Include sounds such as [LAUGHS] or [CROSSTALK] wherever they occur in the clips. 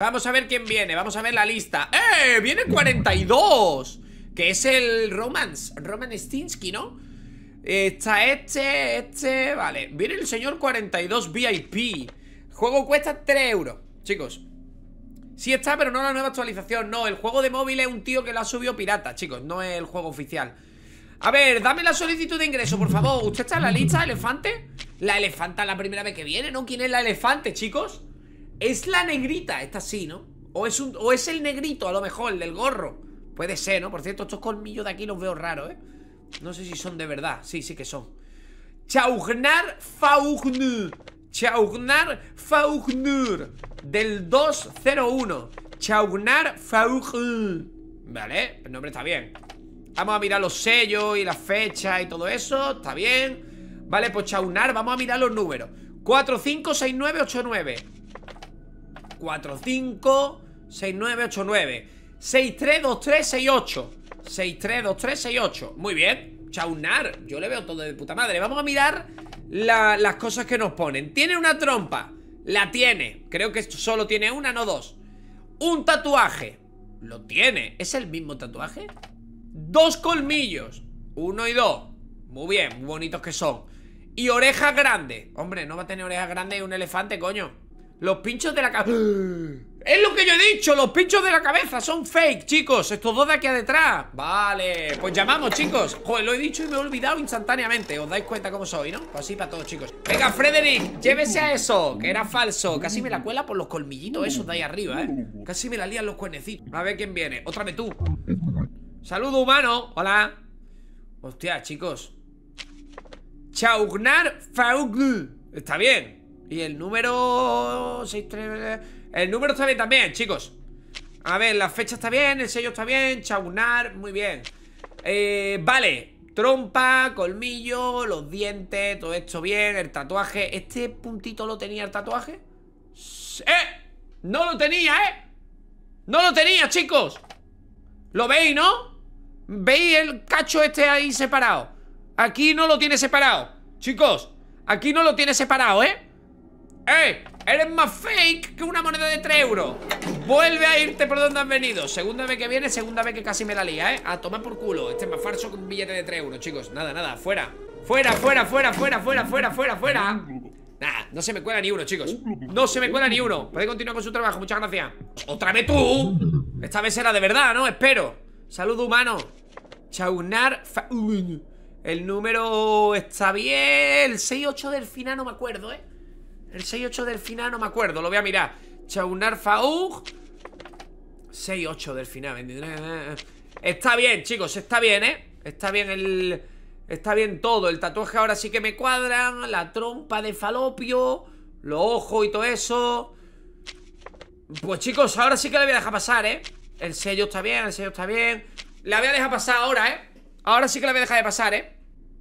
Vamos a ver quién viene, vamos a ver la lista ¡Eh! ¡Viene 42! Que es el Romance Roman Stinsky, ¿no? Está este, este, vale Viene el señor 42 VIP Juego cuesta 3 euros Chicos Sí está, pero no la nueva actualización No, el juego de móvil es un tío que lo ha subido pirata Chicos, no es el juego oficial A ver, dame la solicitud de ingreso, por favor ¿Usted está en la lista, elefante? La elefanta la primera vez que viene, ¿no? ¿Quién es la elefante, chicos? Es la negrita, esta sí, ¿no? O es, o es el negrito, a lo mejor, el del gorro. Puede ser, ¿no? Por cierto, estos colmillos de aquí los veo raros, ¿eh? No sé si son de verdad. Sí, sí que son. Chaugnar Faugnur Chaugnar Faugnur Del 201 Chaugnar Faugnur Vale, el nombre está bien. Vamos a mirar los sellos y las fechas y todo eso. Está bien. Vale, pues Chaugnar, vamos a mirar los números 456989 456989 632368 632368 Muy bien. Chaunar, yo le veo todo de puta madre. Vamos a mirar las cosas que nos ponen. Tiene una trompa. La tiene, creo que solo tiene una, no dos. Un tatuaje. Lo tiene, ¿es el mismo tatuaje? Dos colmillos. Uno y dos. Muy bien, muy bonitos que son. Y orejas grandes. Hombre, no va a tener orejas grandes un elefante, coño Los pinchos de la cabeza Es lo que yo he dicho, los pinchos de la cabeza son fake, chicos Estos dos de aquí detrás Vale, pues llamamos, chicos. Joder, lo he dicho y me he olvidado instantáneamente ¿Os dais cuenta cómo soy, no? Pues así para todos, chicos. Venga, Frederick, llévese a eso Que era falso, casi me la cuela por los colmillitos esos de ahí arriba, ¿eh? Casi me la lían los cuernecitos. A ver quién viene, otra vez tú. Saludo humano, hola. Hostia, chicos. Chaugnar Faugl. Está bien y el número 63... El número está bien también, chicos A ver, la fecha está bien, el sello está bien Chaunar, muy bien eh, Vale, trompa, colmillo Los dientes, todo esto bien El tatuaje, ¿este puntito lo tenía el tatuaje? ¡Eh! No lo tenía, ¿eh? No lo tenía, chicos ¿Lo veis, no? ¿Veis el cacho este ahí separado? Aquí no lo tiene separado Chicos, aquí no lo tiene separado, ¿eh? ¡Eh! Eres más fake que una moneda de 3 euros. Vuelve a irte por donde has venido. Segunda vez que viene, segunda vez que casi me la lía, ¿eh? A tomar por culo. Este es más falso que un billete de 3 euros, chicos. Nada, nada, fuera. Fuera, fuera, fuera, fuera, fuera, fuera, fuera, fuera. Nah, no se me cuela ni uno, chicos. No se me cuela ni uno. Puede continuar con su trabajo, muchas gracias. ¡Otra vez tú! Esta vez será de verdad, ¿no? Espero. Saludo humano. Chaunar El número está bien. El 6-8 del final no me acuerdo, ¿eh? El 6-8 del final no me acuerdo, lo voy a mirar Chaunar Faug 6-8 del final Está bien, chicos, está bien, ¿eh? Está bien el... Está bien todo, el tatuaje ahora sí que me cuadran La trompa de falopio Los ojos y todo eso Pues chicos, ahora sí que le voy a dejar pasar, ¿eh? El sello está bien, el sello está bien La voy a dejar pasar ahora, ¿eh? Ahora sí que la voy a dejar de pasar, ¿eh?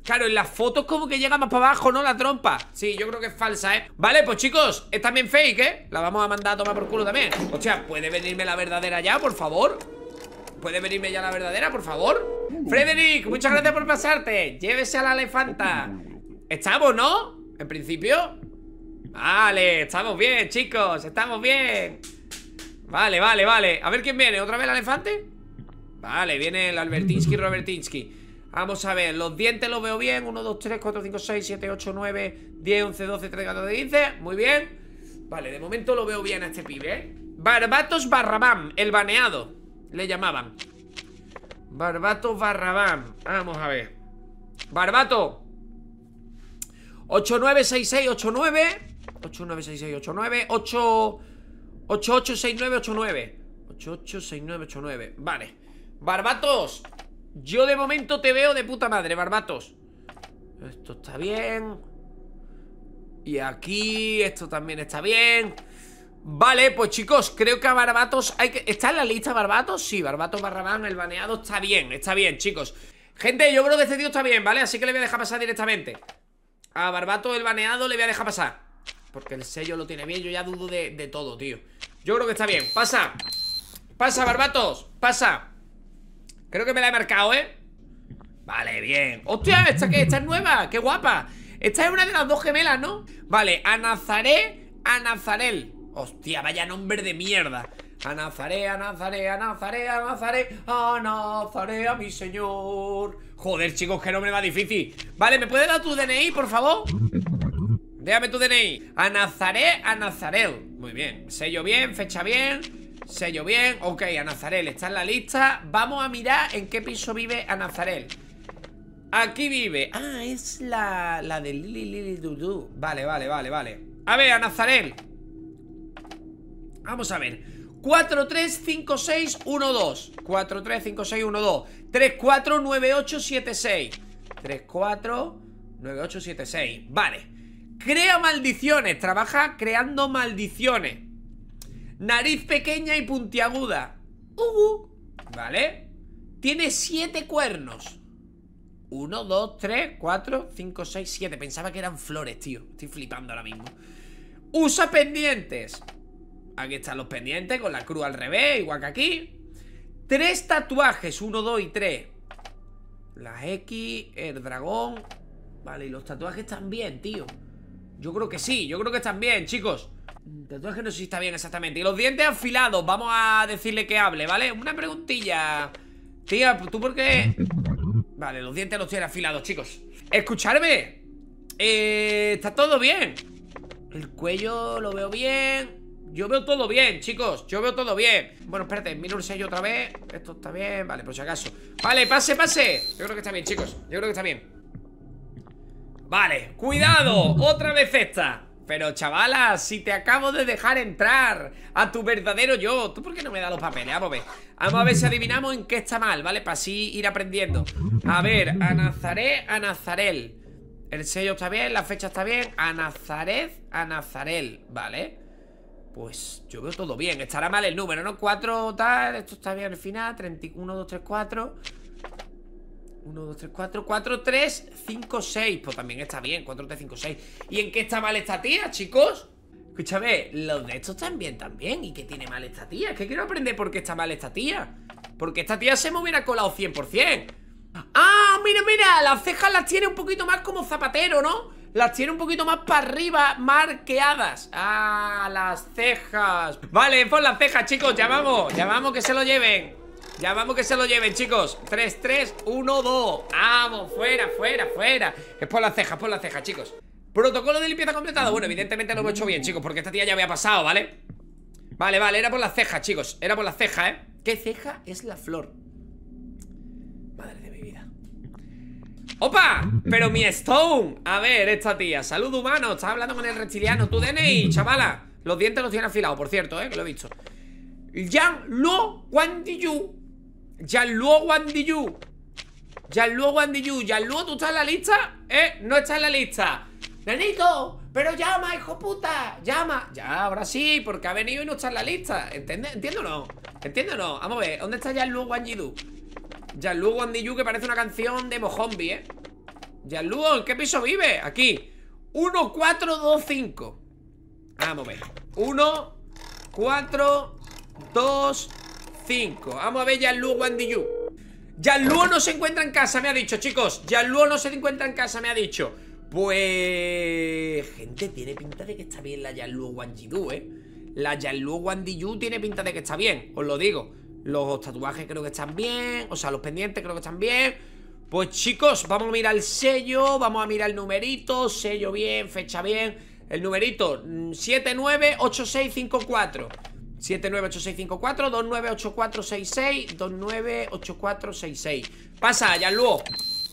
Claro, en las fotos como que llega más para abajo, ¿no? La trompa Sí, yo creo que es falsa, ¿eh? Vale, pues chicos, es también fake, ¿eh? La vamos a mandar a tomar por culo también Hostia, ¿puede venirme la verdadera ya, por favor? ¿Puede venirme ya la verdadera, por favor? Frederick, muchas gracias por pasarte Llévese a la elefanta Estamos, ¿no? En principio Vale, estamos bien, chicos Estamos bien Vale, vale, vale A ver quién viene, ¿otra vez el elefante? Vale, viene el Albertinsky Robertinsky Vamos a ver, los dientes los veo bien. 1, 2, 3, 4, 5, 6, 7, 8, 9 10, 11, 12, 13, 14, 15 Muy bien. Vale, de momento lo veo bien a este pibe, ¿eh? Barbatos Barrabán, el baneado Le llamaban. Barbatos Barrabán Vamos a ver. Barbato. 896689 896689 8 886989 886989 Vale. Barbatos yo de momento te veo de puta madre, barbatos. Esto está bien. Y aquí Esto también está bien. Vale, pues chicos, creo que a Barbatos hay que... ¿Está en la lista Barbatos? Sí, Barbatos Barrabán, el baneado está bien, está bien, chicos. Gente, yo creo que este tío está bien, ¿vale? Así que le voy a dejar pasar directamente. A Barbatos el baneado le voy a dejar pasar. Porque el sello lo tiene bien, yo ya dudo de, de todo, tío. Yo creo que está bien, pasa. Pasa, Barbatos, pasa Creo que me la he marcado, ¿eh? Vale, bien ¡Hostia! ¿Esta qué? ¿Esta es nueva? ¡Qué guapa! Esta es una de las dos gemelas, ¿no? Vale, a Nazaré A Nazarel Hostia, vaya nombre de mierda a Nazaret, a Nazaret, a Nazaret, a mi señor Joder, chicos, qué nombre más difícil Vale, ¿me puedes dar tu DNI, por favor? Déjame tu DNI A Nazaret, a Nazarel Muy bien, sello bien, fecha bien Sello bien, ok, a Nazarel está en la lista. Vamos a mirar en qué piso vive a Nazarel Aquí vive. Ah, es la, la de Lili Lili Dudu Vale, vale, vale, vale. A ver, a Nazarel Vamos a ver. 4, 3, 5, 6, 1, 2 4, 3, 5, 6, 1, 2 3, 4, 9, 8, 7, 6 3, 4, 9, 8, 7, 6 Vale. Crea maldiciones. Trabaja creando maldiciones Nariz pequeña y puntiaguda. Uh, Vale Tiene 7 cuernos. 1, 2, 3, 4, 5, 6, 7 Pensaba que eran flores, tío. Estoy flipando ahora mismo. Usa pendientes. Aquí están los pendientes con la cruz al revés, igual que aquí. Tres tatuajes, uno, dos y tres. Las X, el dragón. Vale, y los tatuajes están bien, tío Yo creo que sí, yo creo que están bien, chicos Tatuajes no sé si está bien exactamente. Y los dientes afilados, vamos a decirle que hable, ¿vale? Una preguntilla. Tía, ¿tú por qué...? Vale, los dientes los tiene afilados, chicos. Escucharme eh, Está todo bien. El cuello lo veo bien. Yo veo todo bien, chicos. Yo veo todo bien. Bueno, espérate, miro el sello otra vez. Esto está bien, vale, por si acaso. Vale, pase, pase. Yo creo que está bien, chicos. Yo creo que está bien. Vale, cuidado. Otra vez esta pero chavala, si te acabo de dejar entrar A tu verdadero yo ¿Tú por qué no me das los papeles? Vamos a ver Vamos a ver si adivinamos en qué está mal, ¿vale? Para así ir aprendiendo A ver, a Nazaret, a Nazarel El sello está bien, la fecha está bien A Nazaret, a Nazarel ¿Vale? Pues yo veo todo bien Estará mal el número, ¿no? 4 tal Esto está bien al final 31, 2, 3, 4 1, 2, 3, 4 4, 3, 5, 6 Pues también está bien 4, 3, 5, 6 ¿Y en qué está mal esta tía, chicos? Escúchame Los de estos bien también ¿Y qué tiene mal esta tía? Es que quiero aprender por qué está mal esta tía Porque esta tía se me hubiera colado 100% ¡Ah! Mira, mira Las cejas las tiene un poquito más como zapatero, ¿no? Las tiene un poquito más para arriba Marqueadas Ah, las cejas Vale, pon las cejas, chicos, llamamos Llamamos que se lo lleven Llamamos que se lo lleven, chicos. 3, 3, 1, 2 Vamos, fuera, fuera, fuera. Es por las cejas, por las cejas, chicos. Protocolo de limpieza completado Bueno, evidentemente lo hemos hecho bien, chicos Porque esta tía ya había pasado, ¿vale? Vale, vale, era por las cejas, chicos. Era por las cejas, ¿eh? ¿Qué ceja es la flor? ¡Opa! Pero mi Stone. A ver, esta tía. Salud humano. Estás hablando con el reptiliano. Tu DNI, chavala. Los dientes los tiene afilados, por cierto, eh Que lo he visto. Wan Di Yu Jean Luo Wan Di Yu Jean Luo Wan Di Yu Jean Luo, ¿tú estás en la lista? Eh, no estás en la lista Nenito Pero llama, hijo puta Llama Ya, ahora sí Porque ha venido y no está en la lista ¿Entiendes? ¿Entiendo o no? ¿Entiendo o no? Vamos a ver ¿Dónde está Jean Luo Wan Di Yu? Yaluo Yu que parece una canción de Mojombi, ¿eh? Yaluo, ¿en qué piso vive? Aquí 1, 4, 2, 5 Vamos a ver 1, 4, 2, 5 Vamos a ver Yaluo Yu. Yaluo no se encuentra en casa, me ha dicho, chicos. Yaluo no se encuentra en casa, me ha dicho. Pues... Gente, tiene pinta de que está bien la Yaluo Wanjidu, ¿eh? La Yaluo Yu tiene pinta de que está bien, os lo digo. Los tatuajes creo que están bien O sea, los pendientes creo que están bien. Pues chicos, vamos a mirar el sello Vamos a mirar el numerito Sello bien, fecha bien. El numerito 798654 798654 298466 298466 Pasa, Yanluo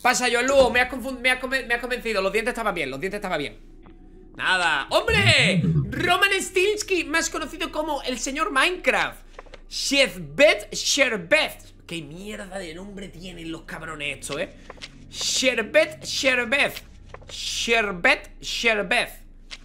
Pasa, Yanluo Me has, me, has me has convencido. Los dientes estaban bien Los dientes estaban bien. Nada. ¡Hombre! Roman Stinsky Más conocido como el señor Minecraft. Sherbet Sherbet. Qué mierda de nombre tienen los cabrones estos, eh Sherbet Sherbet. Sherbet Sherbet.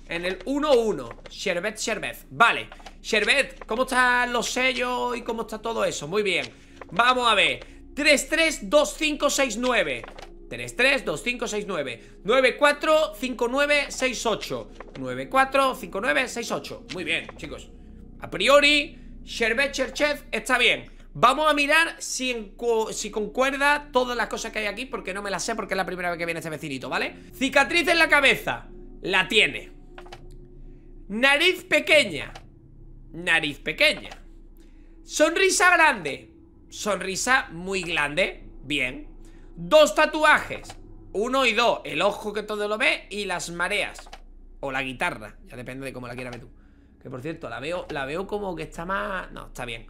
En el 1-1 Sherbet Sherbet. Vale Sherbet, ¿cómo están los sellos y cómo está todo eso? Muy bien. Vamos a ver. 332569 332569 945968 945968 Muy bien, chicos. A priori Sherbet Cherchev está bien. Vamos a mirar si, si, concuerda todas las cosas que hay aquí Porque no me las sé porque es la primera vez que viene este vecinito, ¿vale? Cicatriz en la cabeza. La tiene. Nariz pequeña Nariz pequeña. Sonrisa grande. Sonrisa muy grande. Bien. Dos tatuajes. Uno y dos. El ojo que todo lo ve y las mareas. O la guitarra. Ya depende de cómo la quieras ver tú. Que por cierto, la veo, la veo como que está más... No, está bien.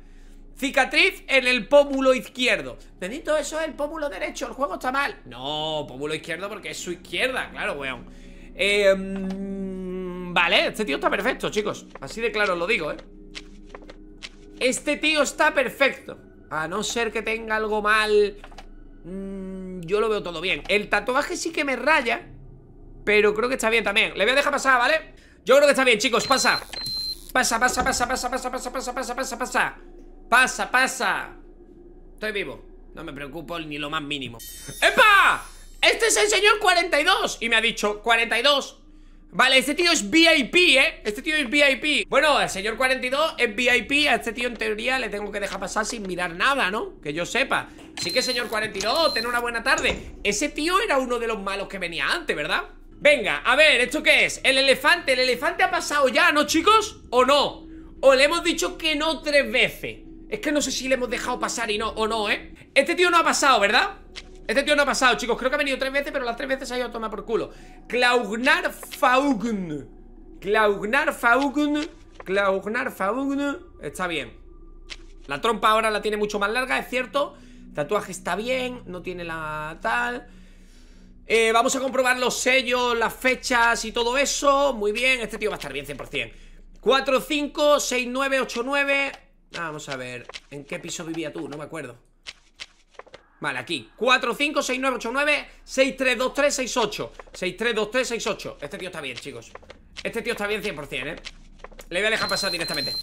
Cicatriz en el pómulo izquierdo. Benito, eso es el pómulo derecho. El juego está mal. No, pómulo izquierdo porque es su izquierda. Claro, weón. Eh, vale, este tío está perfecto, chicos. Así de claro lo digo, ¿eh? Este tío está perfecto. A no ser que tenga algo mal. Mmm, yo lo veo todo bien. El tatuaje sí que me raya. Pero creo que está bien también. Le voy a dejar pasar, ¿vale? Yo creo que está bien, chicos. Pasa. Pasa, pasa, pasa, pasa, pasa, pasa, pasa, pasa, pasa, pasa. Pasa, pasa. Estoy vivo. No me preocupo ni lo más mínimo. ¡Epa! Este es el señor 42. Y me ha dicho 42. Vale, este tío es VIP, ¿eh? Este tío es VIP Bueno, el señor 42 es VIP A este tío en teoría le tengo que dejar pasar sin mirar nada, ¿no? Que yo sepa Así que señor 42, ten una buena tarde Ese tío era uno de los malos que venía antes, ¿verdad? Venga, a ver, ¿esto qué es? El elefante, el elefante ha pasado ya, ¿no, chicos? ¿O no? ¿O le hemos dicho que no tres veces? Es que no sé si le hemos dejado pasar y no, o no, ¿eh? Este tío no ha pasado, ¿verdad? Este tío no ha pasado, chicos. Creo que ha venido tres veces, pero las tres veces se ha ido a tomar por culo. Claugnar Faugn. Claugnar Faugn. Claugnar Faugn. Está bien. La trompa ahora la tiene mucho más larga, es cierto. Tatuaje está bien, no tiene la tal. Eh, Vamos a comprobar los sellos, las fechas y todo eso. Muy bien, este tío va a estar bien 100% 4, 5, 6, 9, 8, 9 Vamos a ver ¿En qué piso vivía tú? No me acuerdo Vale, aquí. 4, 5, 6, 9, 8, 9 6, 3, 2, 3, 6, 8 6, 3, 2, 3, 6, 8 Este tío está bien, chicos. Este tío está bien 100%, ¿eh? Le voy a dejar pasar directamente.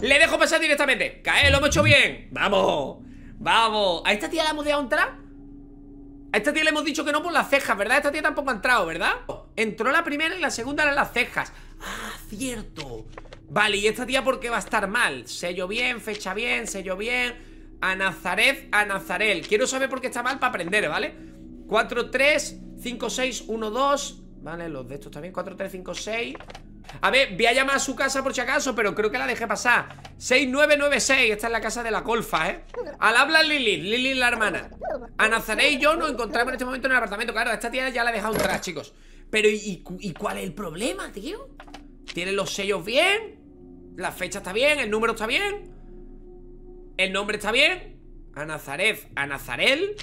Le dejo pasar directamente. Cae, lo hemos hecho bien. Vamos. Vamos. ¿A esta tía la hemos dejado entrar? A esta tía le hemos dicho que no por las cejas, ¿verdad? Esta tía tampoco ha entrado, ¿verdad? Entró la primera y la segunda eran las cejas. Ah, cierto. Vale, ¿y esta tía por qué va a estar mal? Sello bien, fecha bien, sello bien a Nazaret, a Nazarel Quiero saber por qué está mal para aprender, ¿vale? 4, 3, 5, 6, 1, 2 Vale, los de estos también 4, 3, 5, 6 A ver, voy a llamar a su casa por si acaso Pero creo que la dejé pasar 6, 9, 9, 6 Esta es la casa de la colfa, ¿eh? Al habla Lilith, Lilith la hermana A Nazaret y yo nos encontramos en este momento en el apartamento Claro, esta tía ya la he dejado entrar, chicos Pero, ¿y, ¿y cuál es el problema, tío? ¿Tienen los sellos bien? ¿La fecha está bien? ¿El número está bien? El nombre está bien A Nazaret, a Nazarel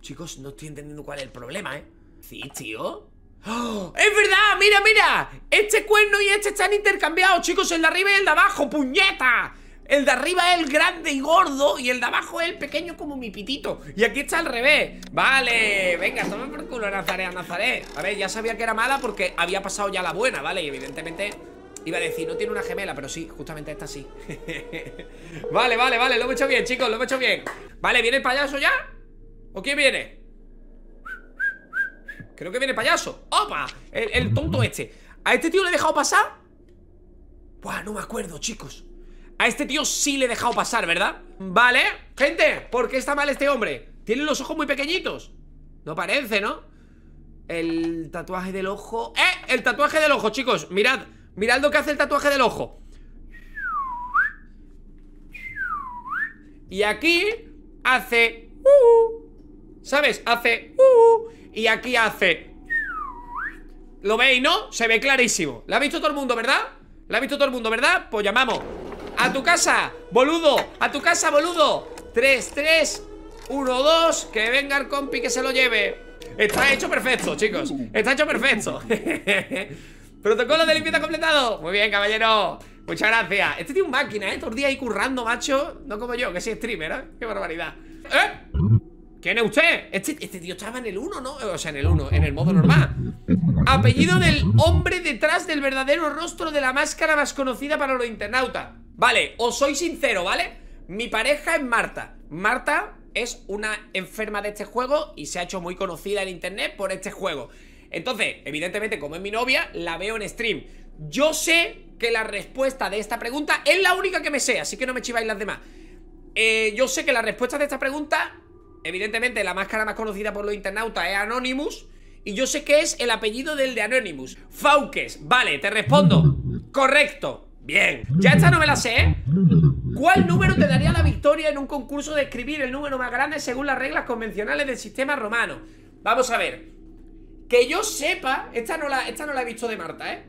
Chicos, no estoy entendiendo cuál es el problema, ¿eh? Sí, tío ¡Oh! ¡Es verdad! ¡Mira, mira! Este cuerno y este están intercambiados, chicos El de arriba y el de abajo, ¡puñeta! El de arriba es el grande y gordo Y el de abajo es el pequeño como mi pitito Y aquí está al revés Vale, venga, toma por culo Nazaret, a Nazaret A ver, ya sabía que era mala porque había pasado ya la buena, ¿vale? Y evidentemente Iba a decir, no tiene una gemela, pero sí, justamente esta sí [LAUGHS] Vale, vale, vale, lo hemos hecho bien, chicos, lo hemos hecho bien Vale, ¿viene el payaso ya? ¿O quién viene? Creo que viene el payaso ¡Opa! El, tonto este ¿A este tío le he dejado pasar? Buah, no me acuerdo, chicos A este tío sí le he dejado pasar, ¿verdad? Vale, gente, ¿por qué está mal este hombre? Tiene los ojos muy pequeñitos No parece, ¿no? El tatuaje del ojo ¡Eh! El tatuaje del ojo, chicos, mirad Mirad lo que hace el tatuaje del ojo. Y aquí hace uh, ¿Sabes? Hace uh, Y aquí hace. ¿Lo veis, no? Se ve clarísimo. ¿La ha visto todo el mundo, verdad? ¿La ha visto todo el mundo, verdad? Pues llamamos. A tu casa, boludo. A tu casa, boludo. 3, 3 1, 2 Que venga el compi que se lo lleve. Está hecho perfecto, chicos. Está hecho perfecto [LAUGHS] Protocolo de limpieza completado Muy bien, caballero Muchas gracias Este tío un máquina, ¿eh? Todos los días ahí currando, macho No como yo, que soy streamer, ¿eh? Qué barbaridad ¿Eh? ¿Quién es usted? Este, este tío estaba en el 1, ¿no? O sea, en el 1, en el modo normal Apellido del hombre detrás del verdadero rostro de la máscara más conocida para los internautas Vale, os soy sincero, ¿vale? Mi pareja es Marta Marta es una enferma de este juego y se ha hecho muy conocida en internet por este juego entonces, evidentemente, como es mi novia, la veo en stream Yo sé que la respuesta de esta pregunta es la única que me sé Así que no me chiváis las demás eh, Yo sé que la respuesta de esta pregunta Evidentemente, la máscara más conocida por los internautas es Anonymous Y yo sé que es el apellido del de Anonymous Fauques, vale, te respondo Correcto Bien, ya esta no me la sé, ¿eh? ¿Cuál número te daría la victoria en un concurso de escribir el número más grande según las reglas convencionales del sistema romano? Vamos a ver. Que yo sepa, esta no la, esta no la he visto de Marta, ¿eh?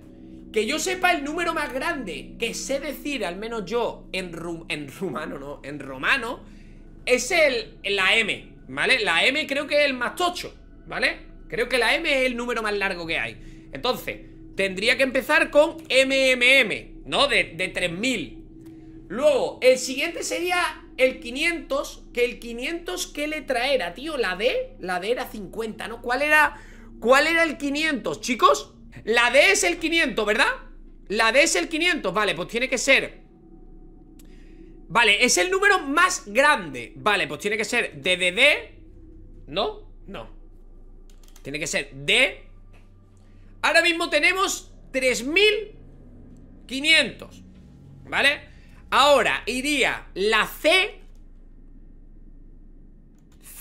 Que yo sepa el número más grande que sé decir, al menos yo, en, en rumano, no, en romano, es el, la M, ¿vale? La M creo que es el más tocho, ¿vale? Creo que la M es el número más largo que hay. Entonces, tendría que empezar con MMM, ¿no? De, de 3000. Luego, el siguiente sería el 500, que el 500, ¿qué letra era, tío? La D, la D era 50, ¿no? ¿Cuál era, cuál era el 500, chicos? La D es el 500, ¿verdad? La D es el 500, vale, pues tiene que ser... Vale, es el número más grande Vale, pues tiene que ser DDD ¿No? No Tiene que ser D Ahora mismo tenemos 3500 ¿Vale? Ahora iría la C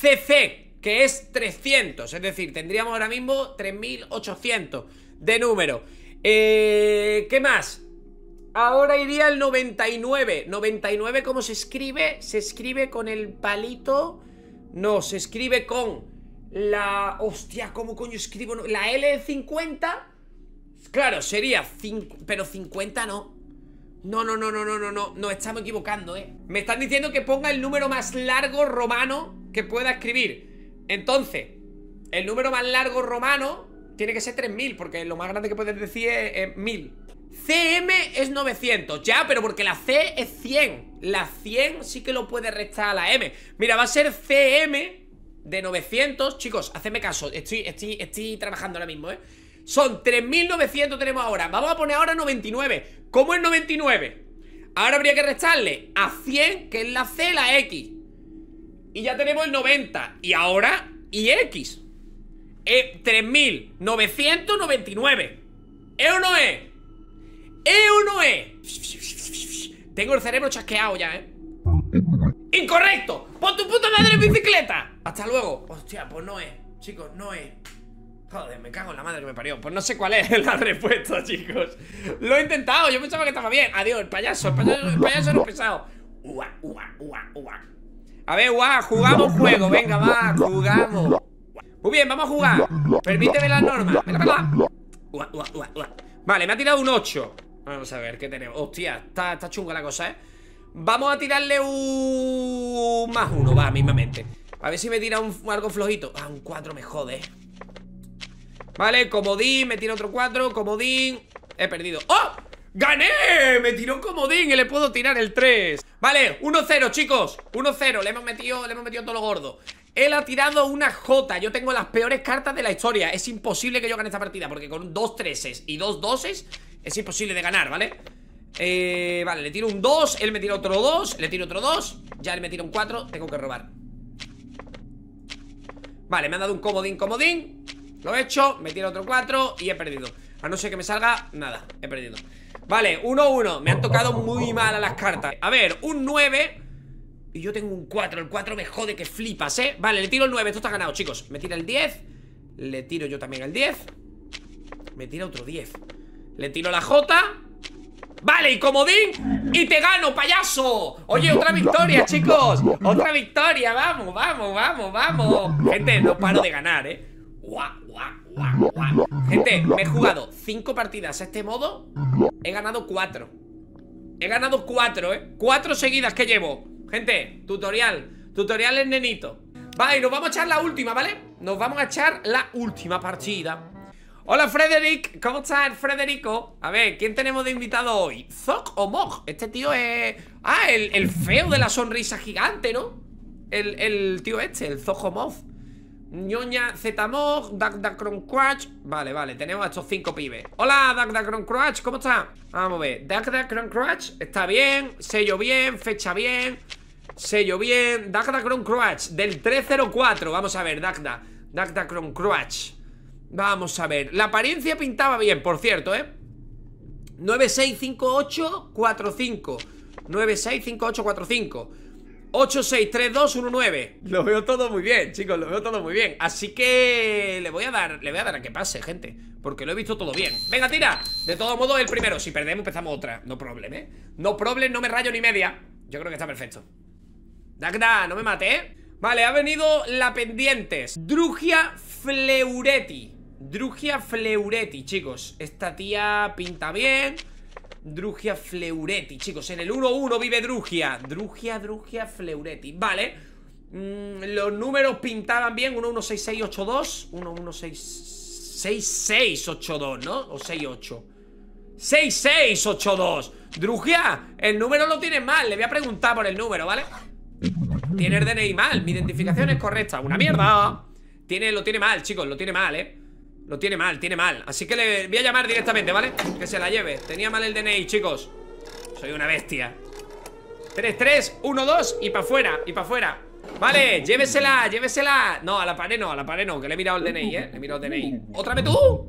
CC, que es 300 Es decir, tendríamos ahora mismo 3800 de número eh, ¿Qué más? Ahora iría el 99 99, ¿cómo se escribe? Se escribe con el palito No, se escribe con la... Hostia, ¿cómo coño escribo? La L de 50 Claro, sería... Pero 50 no no, no, no, no, no, no, no, nos estamos equivocando, ¿eh? Me están diciendo que ponga el número más largo romano que pueda escribir Entonces, el número más largo romano tiene que ser 3000 Porque lo más grande que puedes decir es, 1000 CM es 900 Ya, pero porque la C es 100 La 100 sí que lo puede restar a la M. Mira, va a ser CM de 900 Chicos, hacedme caso Estoy, estoy, estoy trabajando ahora mismo, ¿eh? Son 3.900 tenemos ahora. Vamos a poner ahora 99 ¿Cómo es 99? Ahora habría que restarle a 100 Que es la C, la X Y ya tenemos el 90 Y ahora, y X. Eh, 3.999 ¿Es o no es? ¿Es o no es? Tengo el cerebro chasqueado ya, ¿eh? ¡Incorrecto! ¡Pon tu puta madre en bicicleta! Hasta luego. Hostia, pues no es. Chicos, no es. Joder, me cago en la madre que me parió. Pues no sé cuál es [LAUGHS] la respuesta, chicos. Lo he intentado, yo pensaba que estaba bien. Adiós, el payaso, el payaso, el payaso pesado. Ua, ua, ua, ua A ver, ua, jugamos juego. Venga, va, jugamos. Muy bien, vamos a jugar. Permíteme las normas. Vale, me ha tirado un 8 Vamos a ver, ¿qué tenemos? Hostia, está, está chunga la cosa, ¿eh? Vamos a tirarle un... Más uno, va, mismamente. A ver si me tira un, algo flojito. Ah, un 4 me jode. Vale, comodín, me tira otro 4 Comodín, he perdido. ¡Oh! ¡Gané! Me tiró un comodín y le puedo tirar el 3 Vale, 1-0, chicos. 1-0, le hemos metido le hemos metido todo lo gordo. Él ha tirado una J Yo tengo las peores cartas de la historia. Es imposible que yo gane esta partida Porque con dos 3 y dos 2 Es imposible de ganar, ¿vale? Eh, vale, le tiro un 2 Él me tira otro 2 Le tiro otro 2 Ya él me tira un 4 Tengo que robar. Vale, me han dado un comodín, comodín. Lo he hecho, me tiro otro 4 y he perdido. A no ser que me salga, nada, he perdido Vale, 1-1, me han tocado muy mal a las cartas. A ver, un 9 Y yo tengo un 4, el 4 me jode que flipas, ¿eh? Vale, le tiro el 9, esto está ganado, chicos. Me tira el 10 Le tiro yo también el 10 Me tira otro 10 Le tiro la J. Vale, y comodín. Y te gano, payaso. Oye, otra victoria, chicos. Otra victoria, vamos, vamos, vamos, vamos. Gente, no paro de ganar, ¿eh? Gente, me he jugado 5 partidas a este modo He ganado 4 He ganado 4, ¿eh? 4 seguidas que llevo Gente, tutorial Tutorial en nenito Vale, nos vamos a echar la última, ¿vale? Nos vamos a echar la última partida Hola, Frederick ¿Cómo estás, Frederico? A ver, ¿quién tenemos de invitado hoy? ¿Zoc o Mog? Este tío es... Ah, el, feo de la sonrisa gigante, ¿no? El, el tío este, el Zoc Mog Ñoña Duck Crouch Vale, vale, tenemos a estos cinco pibes. Hola, Crouch, ¿cómo está? Vamos a ver, Crouch Está bien, sello bien, fecha bien Sello bien. Crouch, del 304 Vamos a ver, Duck Crouch Vamos a ver La apariencia pintaba bien, por cierto, ¿eh? 965845 965845 8, 6, 3, 2, 1, 9 Lo veo todo muy bien, chicos, lo veo todo muy bien. Así que le voy a dar, le voy a dar a que pase, gente Porque lo he visto todo bien. Venga, tira, de todo modo el primero. Si perdemos empezamos otra, no problem, eh No problem, no me rayo ni media. Yo creo que está perfecto. Dagda, no me mate, eh Vale, ha venido la pendientes Drugia Fleureti. Drugia Fleureti, chicos. Esta tía pinta bien Drugia Fleureti, chicos En el 1-1 vive Drugia Drugia, Drugia Fleureti Vale mm, Los números pintaban bien 116682 116682, ¿no? O 68 6682 Drugia, el número lo tienes mal Le voy a preguntar por el número, ¿vale? Tiene el DNI mal Mi identificación es correcta Una mierda tiene, Lo tiene mal, chicos Lo tiene mal, ¿eh? Lo tiene mal, tiene mal. Así que le voy a llamar directamente, ¿vale? Que se la lleve. Tenía mal el DNI, chicos. Soy una bestia. 3, 3, 1, 2 y para afuera, y para afuera Vale, llévesela, llévesela. No, a la pared no, a la pared no Que le he mirado el DNI, ¿eh? Le he mirado el DNI ¿Otra vez tú?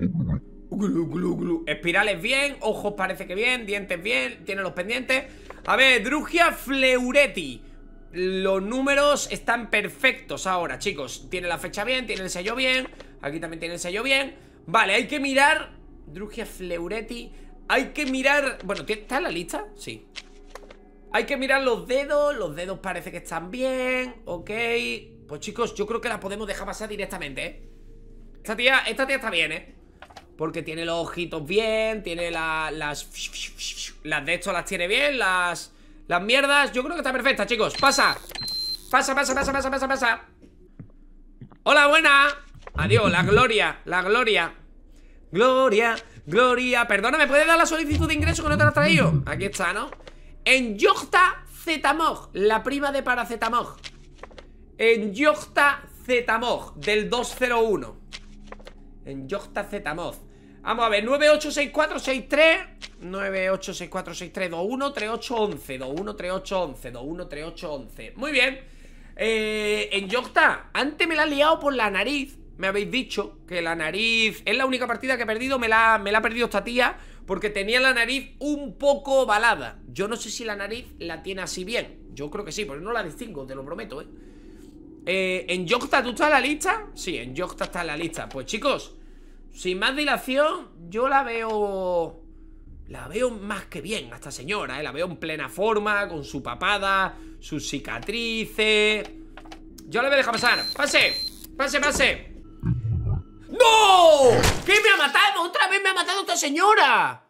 Espirales bien, ojos parece que bien Dientes bien, tiene los pendientes. A ver, Drugia Fleureti Los números están perfectos ahora, chicos Tiene la fecha bien, tiene el sello bien Aquí también tiene el sello bien Vale, hay que mirar Drugia Fleuretti Hay que mirar... Bueno, ¿está en la lista? Sí Hay que mirar los dedos Los dedos parece que están bien Ok Pues chicos, yo creo que la podemos dejar pasar directamente, ¿eh? Esta tía, esta tía está bien, ¿eh? Porque tiene los ojitos bien Tiene las... Las de esto las tiene bien Las... Las mierdas Yo creo que está perfecta, chicos. Pasa. Pasa, pasa, pasa, pasa, pasa, pasa. Hola, buena. Adiós, la gloria, la gloria. Gloria, gloria. Perdona, ¿me puedes dar la solicitud de ingreso que no te la has traído? Aquí está, ¿no? En Yocta Zetamog La prima de paracetamog En Yocta Zetamog Del 201 En Yocta Zetamog Vamos a ver, 986463 98646321 3811 213811 213811 Muy bien eh, En Yocta Antes me la han liado por la nariz me habéis dicho que la nariz es la única partida que he perdido, me la, me la ha perdido esta tía porque tenía la nariz un poco balada. Yo no sé si la nariz la tiene así bien. Yo creo que sí, porque no la distingo, te lo prometo, ¿eh? eh en Yocta, ¿tú estás en la lista? Sí, en Yocta está en la lista. Pues chicos, sin más dilación, yo la veo... La veo más que bien a esta señora, ¿eh? La veo en plena forma, con su papada, sus cicatrices... Yo le voy a dejar pasar. ¡Pase! ¡Pase, pase! ¡No! ¿Qué me ha matado? ¡Otra vez me ha matado esta señora!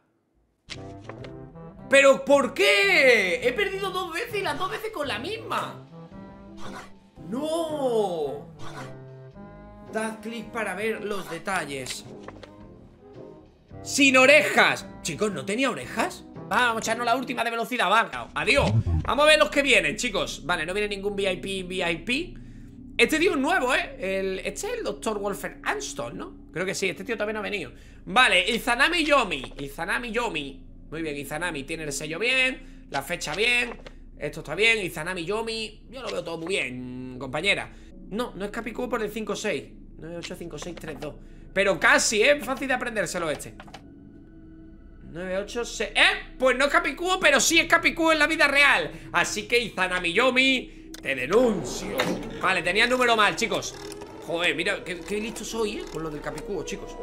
¿Pero por qué? He perdido dos veces y las dos veces con la misma ¡No! Dad clic para ver los detalles ¡Sin orejas! Chicos, ¿no tenía orejas? Vamos a echarnos la última de velocidad, va Adiós Vamos a ver los que vienen, chicos Vale, no viene ningún VIP, VIP este tío es nuevo, ¿eh? Este es el Dr. Wolfer Anston, ¿no? Creo que sí, este tío también ha venido Vale, Izanami Yomi Izanami Yomi Muy bien, Izanami tiene el sello bien La fecha bien Esto está bien, Izanami Yomi Yo lo veo todo muy bien, compañera No, no es Capicú por el 5-6 9-8-5-6-3-2 Pero casi, ¿eh? Fácil de aprendérselo este. 9-8-6 ¿Eh? Pues no es Capicú, pero sí es Capicú en la vida real. Así que Izanami Yomi te denuncio. Vale, tenía el número mal, chicos. Joder, mira, qué, listo soy, ¿eh? Con lo del capicúo, chicos.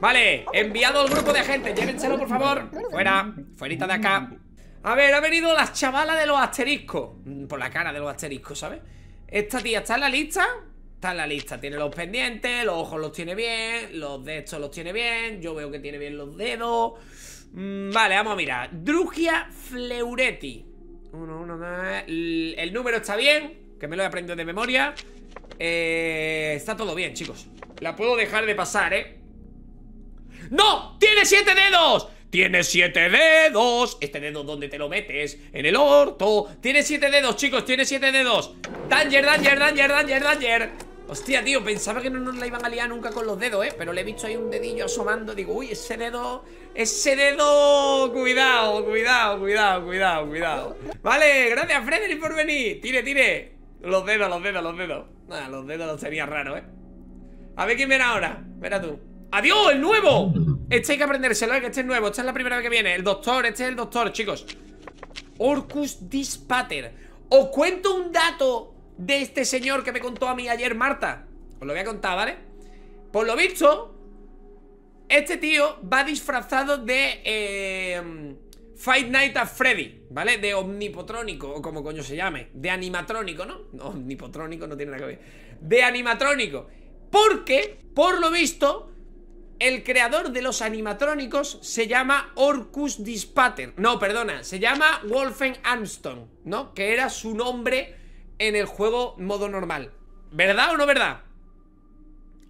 Vale, enviado al grupo de gente. Llévenselo, por favor. Fuera, fuerita de acá. A ver, ha venido la chavala de los asteriscos. Mm, Por la cara de los asteriscos, ¿sabes? Esta tía está en la lista Está en la lista, tiene los pendientes Los ojos los tiene bien Los de estos los tiene bien Yo veo que tiene bien los dedos mm, Vale, vamos a mirar Drugia Fleuretti uno, uno, El, número está bien Que me lo he aprendido de memoria eh, Está todo bien, chicos La puedo dejar de pasar, ¿eh? ¡No! ¡Tiene siete dedos! ¡Tiene siete dedos! ¿Este dedo dónde te lo metes? En el orto Tiene siete dedos, chicos, tiene siete dedos Danger, danger, danger, danger, danger Hostia, tío, pensaba que no nos la iban a liar nunca con los dedos, ¿eh? Pero le he visto ahí un dedillo asomando Digo, uy, ese dedo... Ese dedo... Cuidado, cuidado, cuidado, cuidado, cuidado Vale, gracias, Frederick, por venir. Tire, tire. Los dedos, los dedos, los dedos. Nada, los dedos los tenía raro, ¿eh? A ver quién viene ahora. Espera tú. ¡Adiós, el nuevo! Este hay que aprendérselo, ¿eh? Que este es nuevo. Esta es la primera vez que viene. El doctor, este es el doctor, chicos. Orcus Dispater. Os cuento un dato de este señor que me contó a mí ayer Marta. Os lo voy a contar, ¿vale? Por lo visto, este tío va disfrazado de eh, Fight Night at Freddy, ¿vale? De omnipotrónico, o como coño se llame. De animatrónico, ¿no? No, omnipotrónico no tiene nada que ver. De animatrónico. Porque, por lo visto, el creador de los animatrónicos se llama Orcus Dispater. No, perdona, se llama Wolfen Armstrong, ¿no? Que era su nombre en el juego modo normal. ¿Verdad o no verdad?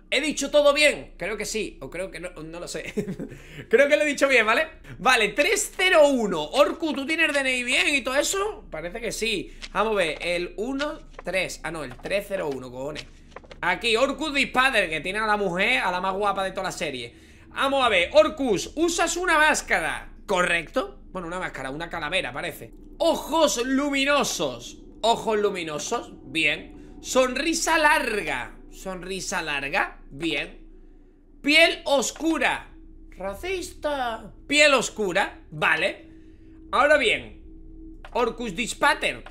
¿He dicho todo bien? Creo que sí, o creo que no, no lo sé [LAUGHS] Creo que lo he dicho bien, ¿vale? Vale, 301 Orcu, ¿tú tienes DNI bien y todo eso? Parece que sí Vamos a ver, el 1, 3 Ah, no, el 301, cojones Aquí, Orcus Dispader, que tiene a la mujer A la más guapa de toda la serie Vamos a ver, Orcus, usas una máscara ¿Correcto? Bueno, una máscara, una calavera, parece Ojos luminosos Ojos luminosos, bien. Sonrisa larga Sonrisa larga, bien. Piel oscura Racista. Piel oscura, vale. Ahora bien Orcus Dispater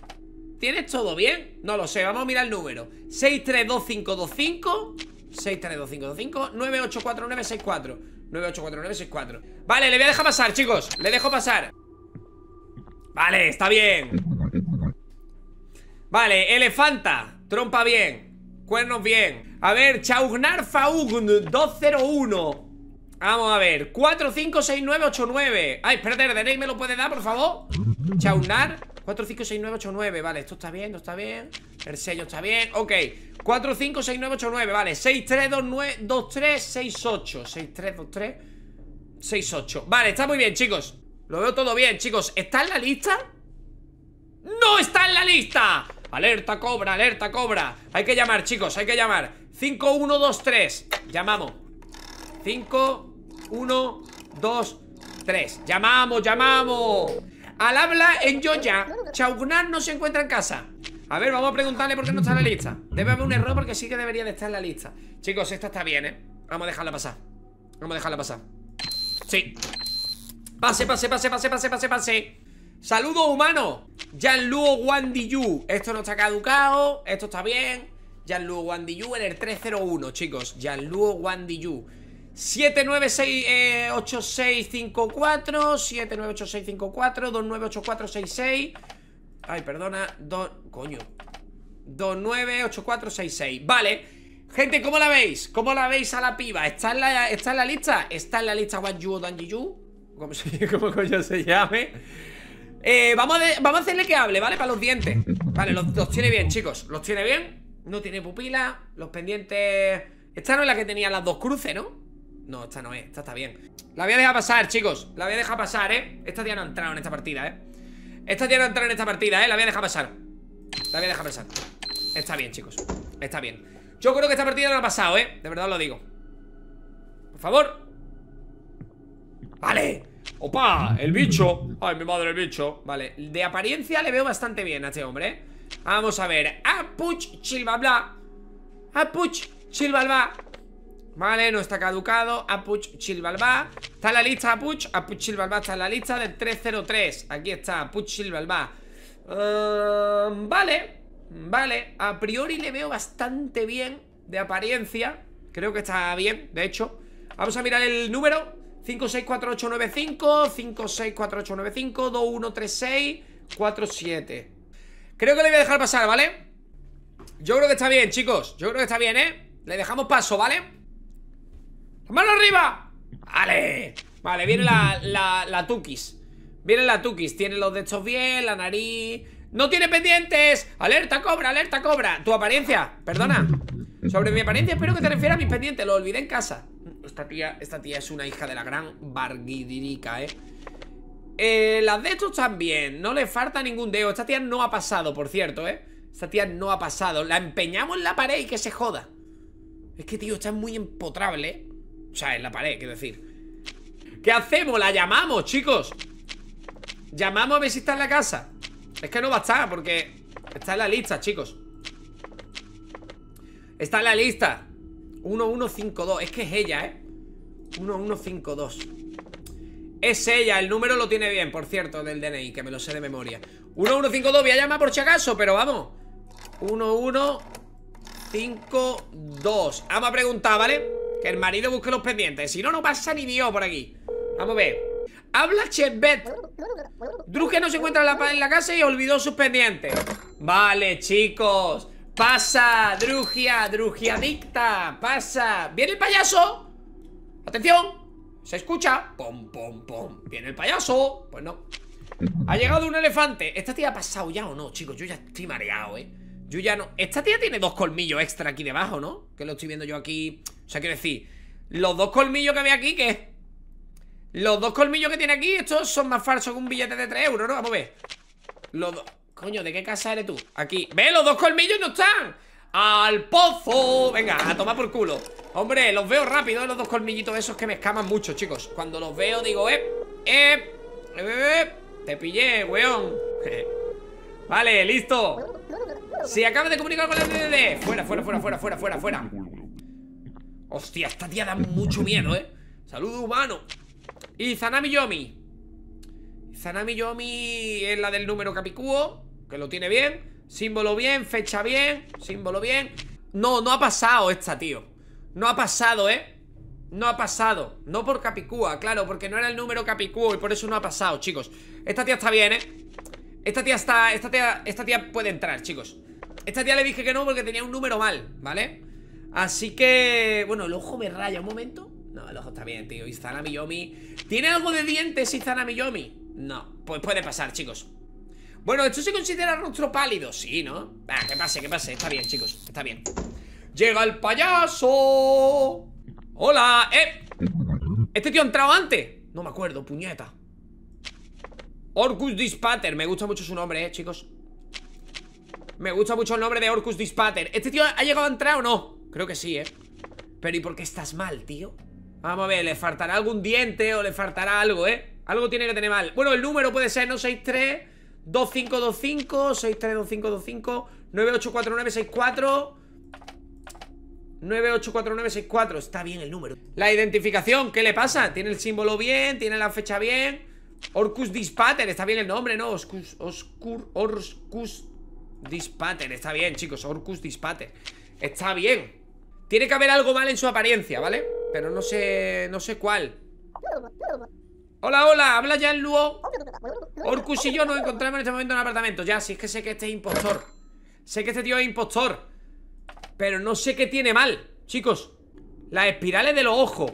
¿Tienes todo bien? No lo sé, vamos a mirar el número. 632525 632525 984964 984964 Vale, le voy a dejar pasar, chicos Le dejo pasar. Vale, está bien Vale, elefanta Trompa bien Cuernos bien. A ver, Chaugnar Faugn 201 Vamos a ver 456989 Ay, espérate, ¿René me lo puede dar, por favor? Chaugnar 456989 Vale, esto está bien, esto está bien. El sello está bien, ok. 456989, vale. 632368 632368 Vale, está muy bien, chicos. Lo veo todo bien, chicos. ¿Está en la lista? ¡No está en la lista! Alerta cobra, alerta cobra. Hay que llamar, chicos, hay que llamar. 5123 Llamamos. 5, 1, 2, 3 Llamamos, llamamos. Al habla en Yoya Chaugnar no se encuentra en casa. A ver, vamos a preguntarle por qué no está en la lista. Debe haber un error porque sí que debería de estar en la lista. Chicos, esta está bien, ¿eh? Vamos a dejarla pasar. Vamos a dejarla pasar. Sí. Pase, pase, pase, pase, pase, pase, pase Saludo humano Luo Wandiyu Esto no está caducado Esto está bien Luo Wandiyu en el 301, chicos Luo Wandiyu 798654 798654 298466 Ay, perdona Coño 298466 Vale Gente, ¿cómo la veis? ¿Cómo la veis a la piba? ¿Está en la, está la lista? ¿Está en la lista Wanyu o Danjiyu? ¿Cómo, se, [LAUGHS] ¿Cómo coño se llame? Eh, vamos, a vamos a hacerle que hable, ¿vale? Para los dientes Vale, los, tiene bien, chicos Los tiene bien No tiene pupila Los pendientes Esta no es la que tenía las dos cruces, ¿no? No, esta no es Esta está bien La voy a dejar pasar, chicos La voy a dejar pasar, ¿eh? Esta tía no ha entrado en esta partida, ¿eh? Esta tía no ha entrado en esta partida, ¿eh? La voy a dejar pasar La voy a dejar pasar Está bien, chicos Está bien Yo creo que esta partida no ha pasado, ¿eh? De verdad lo digo Por favor Vale ¡Opa! El bicho. Ay, mi madre, el bicho. Vale, de apariencia le veo bastante bien a este hombre. Vamos a ver. Apuch Chilbabla. Apuch Chilbalba Vale, no está caducado. Apuch Chilbalba Está en la lista Apuch Apuch Chilbalba está en la lista del 303 Aquí está Apuch Chilbalba uh, Vale Vale, a priori le veo bastante bien De apariencia. Creo que está bien, de hecho. Vamos a mirar el número 564895, 564895, 2136, 47. Creo que le voy a dejar pasar, ¿vale? Yo creo que está bien, chicos. Yo creo que está bien, ¿eh? Le dejamos paso, ¿vale? ¡Mano arriba! ¡Vale! Vale, viene la, la, la Tukis. Viene la Tukis. Tiene los de estos bien, la nariz. ¡No tiene pendientes! ¡Alerta, cobra, alerta, cobra! Tu apariencia, perdona. Sobre mi apariencia, espero que te refieras a mis pendientes. Lo olvidé en casa. Esta tía, esta tía es una hija de la gran Barguidirica, ¿eh? ¿eh? Las de estos también No le falta ningún dedo Esta tía no ha pasado, por cierto, ¿eh? Esta tía no ha pasado La empeñamos en la pared y que se joda Es que, tío, está muy empotrable, ¿eh? O sea, en la pared, quiero decir ¿Qué hacemos? La llamamos, chicos Llamamos a ver si está en la casa Es que no va a estar porque Está en la lista, chicos Está en la lista 1152, es que es ella, ¿eh? 1152 Es ella, el número lo tiene bien, por cierto, del DNI Que me lo sé de memoria. 1152, voy a llamar por si acaso, pero vamos. 1152 Vamos a preguntar, ¿vale? Que el marido busque los pendientes. Si no, no pasa ni Dios por aquí. Vamos a ver. Habla Chebet. Druge no se encuentra en la, en la casa y olvidó sus pendientes. Vale, chicos Pasa, Drugia, Drugia adicta Pasa ¿Viene el payaso? Atención ¿Se escucha? Pom, pom, pom ¿Viene el payaso? Pues no Ha llegado un elefante ¿Esta tía ha pasado ya o no, chicos? Yo ya estoy mareado, ¿eh? Yo ya no... Esta tía tiene dos colmillos extra aquí debajo, ¿no? Que lo estoy viendo yo aquí O sea, quiero decir Los dos colmillos que había aquí, ¿qué? Los dos colmillos que tiene aquí Estos son más falsos que un billete de 3 euros, ¿no? Vamos a ver Los dos... Coño, ¿de qué casa eres tú? Aquí. ¡Ve! Los dos colmillos no están. ¡Al pozo! Venga, a tomar por culo. Hombre, los veo rápido, ¿eh? los dos colmillitos esos que me escaman mucho, chicos. Cuando los veo digo, eh, eh, eh, eh Te pillé, weón [LAUGHS] Vale, listo. Si acabas de comunicar con la DDD Fuera, fuera, fuera, fuera, fuera, fuera, fuera. Hostia, esta tía da mucho miedo, eh Saludo humano. Y Zanami Yomi. Zanami Yomi es la del número Capicúo que lo tiene bien Símbolo bien, fecha bien Símbolo bien. No, no ha pasado esta, tío. No ha pasado, ¿eh? No ha pasado. No por Capicúa, claro Porque no era el número Capicúa Y por eso no ha pasado, chicos. Esta tía está bien, ¿eh? Esta tía está... Esta tía, esta tía puede entrar, chicos. Esta tía le dije que no porque tenía un número mal ¿Vale? Así que... Bueno, el ojo me raya un momento. No, el ojo está bien, tío. Izanami Yomi ¿Tiene algo de dientes Izanami Yomi? No, pues puede pasar, chicos bueno, ¿esto se considera rostro pálido? Sí, ¿no? Ah, que pase, que pase Está bien, chicos, está bien ¡Llega el payaso! ¡Hola! ¡Eh! ¿Este tío ha entrado antes? No me acuerdo, puñeta Orcus Dispater Me gusta mucho su nombre, eh, chicos Me gusta mucho el nombre de Orcus Dispater ¿Este tío ha llegado a entrar o no? Creo que sí, eh Pero ¿y por qué estás mal, tío? Vamos a ver, le faltará algún diente o le faltará algo, ¿eh? Algo tiene que tener mal Bueno, el número puede ser, ¿no? 63 2525 632525 984964 984964 Está bien el número. La identificación, ¿qué le pasa? Tiene el símbolo bien, tiene la fecha bien Orcus Dispater, está bien el nombre, ¿no? Oscur, Orcus Dispater Está bien, chicos, Orcus Dispater. Está bien. Tiene que haber algo mal en su apariencia, ¿vale? Pero no sé, no sé cuál Hola, hola, habla ya el Luo. Orcus y yo nos encontramos en este momento en el apartamento. Ya, si es que sé que este es impostor. Sé que este tío es impostor. Pero no sé qué tiene mal Chicos, las espirales de los ojos.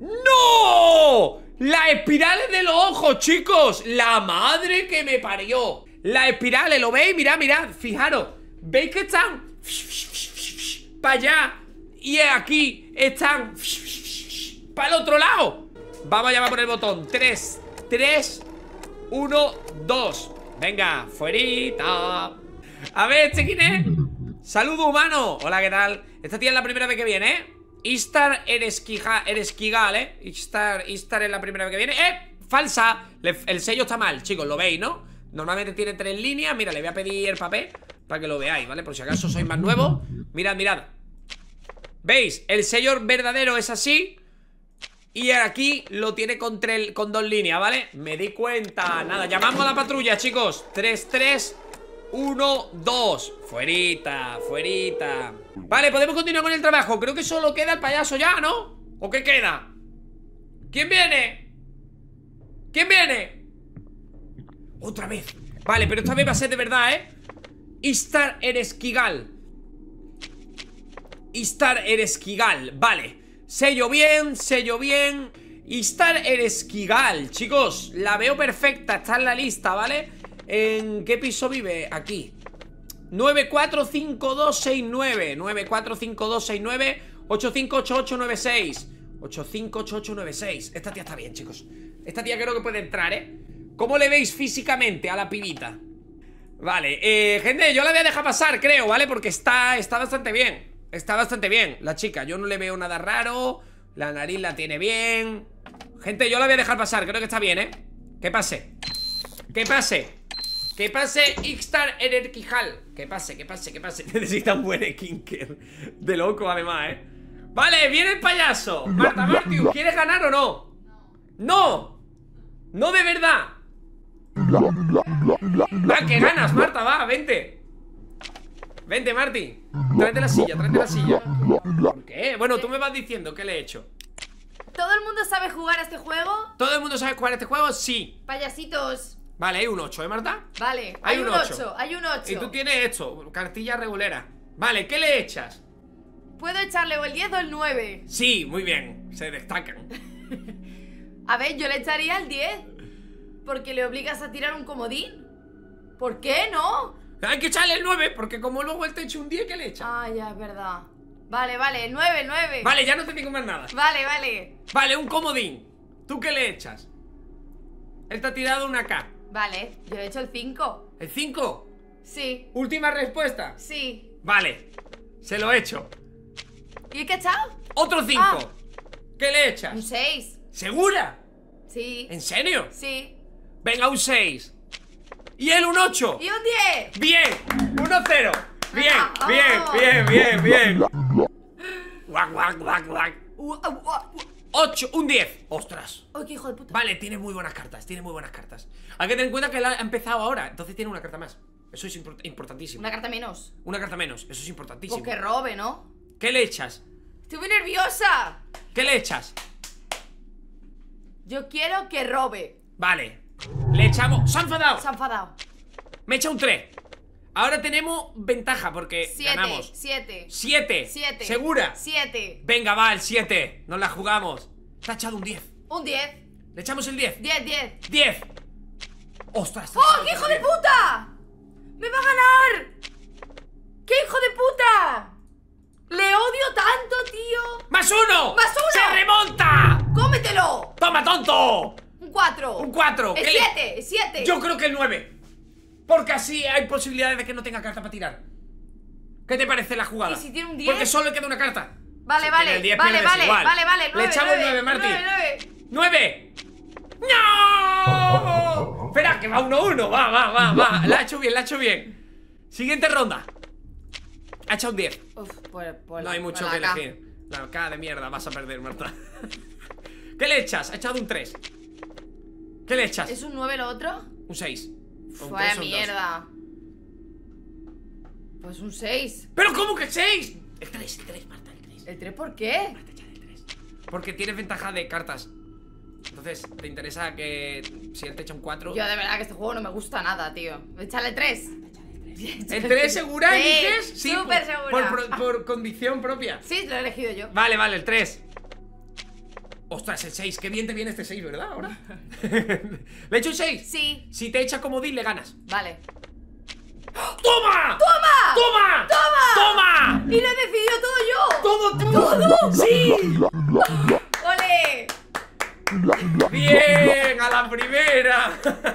¡No! Las espirales de los ojos, chicos. La madre que me parió. Las espirales, ¿lo veis? Mirad, mirad, fijaros. ¿Veis que están? Para allá. Y aquí están. Para el otro lado Vamos a llamar por el botón 3, 3, 1, 2 Venga, fuerita A ver, ¿este quién es? Saludo humano Hola, ¿qué tal? Esta tía es la primera vez que viene, ¿eh? Istar Eresquigal, ¿eh? Istar, Istar es la primera vez que viene ¡Eh! Falsa El sello está mal, chicos, lo veis, ¿no? Normalmente tiene tres líneas Mira, le voy a pedir el papel Para que lo veáis, ¿vale? Por si acaso sois más nuevos Mirad, mirad ¿Veis? El sello verdadero es así y aquí lo tiene con, con dos líneas, ¿vale? Me di cuenta Nada, llamamos a la patrulla, chicos 3, 3, 1, 2 Fuerita, fuerita Vale, podemos continuar con el trabajo Creo que solo queda el payaso ya, ¿no? ¿O qué queda? ¿Quién viene? ¿Quién viene? Otra vez Vale, pero esta vez va a ser de verdad, ¿eh? Istar Eresquigal Istar Eresquigal, vale Sello bien, sello bien Istar Eresquigal, chicos La veo perfecta, está en la lista, ¿vale? ¿En qué piso vive? Aquí 945269 945269 858896 858896 Esta tía está bien, chicos Esta tía creo que puede entrar, ¿eh? ¿Cómo le veis físicamente a la pibita? Vale, eh, gente, yo la voy a dejar pasar, creo, ¿vale? Porque está, está bastante bien Está bastante bien la chica, yo no le veo nada raro La nariz la tiene bien. Gente, yo la voy a dejar pasar, creo que está bien, ¿eh? Que pase. Que pase. Que pase Ixtar Enerquijal. Que pase, que pase, que pase. [LAUGHS] Necesita un buen skinker. De loco además, ¿eh? Vale, viene el payaso. Marta Martius, ¿quieres ganar o no? No. No de verdad. Va, que ganas, Marta, va, vente Vente, Marti Tráete la silla, tráete la silla ¿Por qué? Bueno, tú me vas diciendo qué le he hecho ¿Todo el mundo sabe jugar a este juego? ¿Todo el mundo sabe jugar a este juego? Sí Payasitos Vale, hay un 8, ¿eh, Marta? Vale, Hay hay, un un ocho. 8, hay un 8 Y tú tienes esto, cartilla regulera Vale, ¿qué le echas? ¿Puedo echarle o el 10 o el 9? Sí, muy bien, se destacan [LAUGHS] A ver, yo le echaría el 10 Porque le obligas a tirar un comodín ¿Por qué no? Hay que echarle el 9, porque como luego él te echa un 10, ¿qué le echa? Ah, ya, es verdad Vale, vale, el 9, el 9 Vale, ya no te digo más nada Vale, vale Vale, un comodín ¿Tú qué le echas? Él te ha tirado una K Vale, yo le echo el 5 ¿El 5? Sí, Última respuesta sí Vale, se lo he hecho ¿Y qué he echado? Otro 5 Ah. ¿Qué le Un echas? 6 ¿Segura? Sí, ¿En serio? sí Venga, un 6 ¿Y él un 8? ¡Y un 10! Bien, 1-0 Bien, Ah, bien, oh. bien, bien, bien Guac, guac, guac, guac Uh, uh, uh, uh. 8, un 10 Ostras ¡Ay, qué hijo de puta! Vale, tiene muy buenas cartas, tiene muy buenas cartas Hay que tener en cuenta que él ha empezado ahora Entonces tiene una carta más Eso es import- importantísimo Una carta menos Una carta menos, eso es importantísimo Pues que robe, ¿no? ¿Qué le echas? Estoy muy nerviosa ¿Qué le echas? Yo quiero que robe Vale Le echamos... ¡Se ha enfadado! Se ha enfadado Me echa un 3 Ahora tenemos ventaja porque 7, ganamos 7 7 7 ¿Segura? 7 Venga, va, el 7 Nos la jugamos Te ha echado un 10 Un 10 Le echamos el 10 10, 10 10 ¡Ostras! ¡Oh, qué hijo de 10. puta! ¡Me va a ganar! ¡Qué hijo de puta! ¡Le odio tanto, tío! ¡Más uno! ¡Más uno! ¡Se remonta! ¡Cómetelo! ¡Toma, tonto! Un 4 Un 4 ¡Es 7! ¡Es 7! Yo creo que el 9 Porque así hay posibilidades de que no tenga carta para tirar ¿Qué te parece la jugada? ¿Y si tiene un 10? Porque solo le queda una carta Vale, Si vale, el 10 vale, vale, igual. vale, vale, Le nueve, echamos el 9, nueve, Martín nueve, nueve. ¡9! ¡No! Espera, que va 1-1 Va, va, va, va La ha hecho bien, la ha hecho bien Siguiente ronda Ha echado un 10 Uf, pues, pues No hay mucho que la K. elegir La cara de mierda vas a perder, Marta [LAUGHS] ¿Qué le echas? Ha echado un 3 ¿Qué le echas? ¿Es un 9 lo otro? Un 6 Fue mierda. Pues un 6. ¿Pero cómo que 6? El 3, el 3, Marta, el 3 ¿El 3 por qué? Marta, echa el 3 Porque tienes ventaja de cartas Entonces, ¿te interesa que si él te echa un 4? Yo de verdad que este juego no me gusta nada, tío. Échale 3. ¿El 3 segura, Sí, dices? súper por- segura. Por, por- por condición propia Sí, lo he elegido yo. Vale, vale, el 3 Ostras, el 6, qué bien te viene este 6, ¿verdad? Ahora [LAUGHS] ¿Le he hecho un 6? Sí, Si te echa comodín, le ganas vale. ¡Toma! ¡Toma! ¡Toma! ¡Toma! Y lo he decidido todo yo. ¡Todo tú! ¡Todo! ¡Sí! [LAUGHS] ¡Bien! ¡A la primera! [LAUGHS]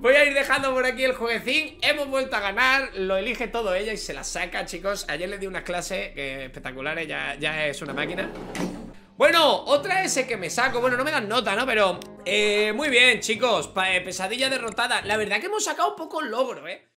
Voy a ir dejando por aquí el jueguecín Hemos vuelto a ganar Lo elige todo ella y se la saca, chicos Ayer le di una clase que espectacular Ya, ya es una máquina bueno, otra S que me saco Bueno, no me dan nota, ¿no? Pero, eh, muy bien, chicos eh, Pesadilla derrotada La verdad que hemos sacado pocos logros, ¿eh?